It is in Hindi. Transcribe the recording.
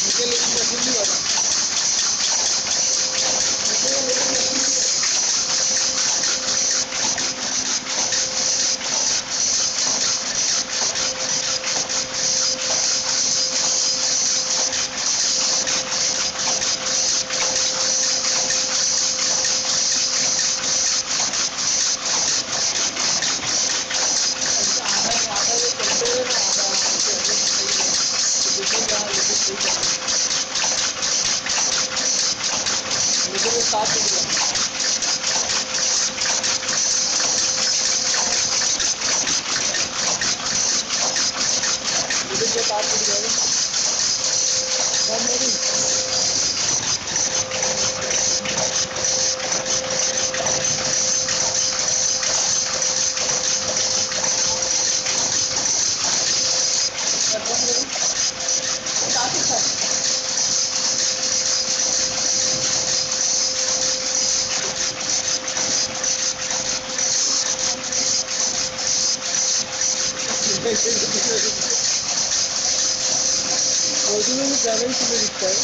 लेकिन मशीन नहीं मुझे सात डिग्री मुझे सात डिग्री फ़ोटो में भी ज़्यादा ही Aldığımız yerleri kirlilikler.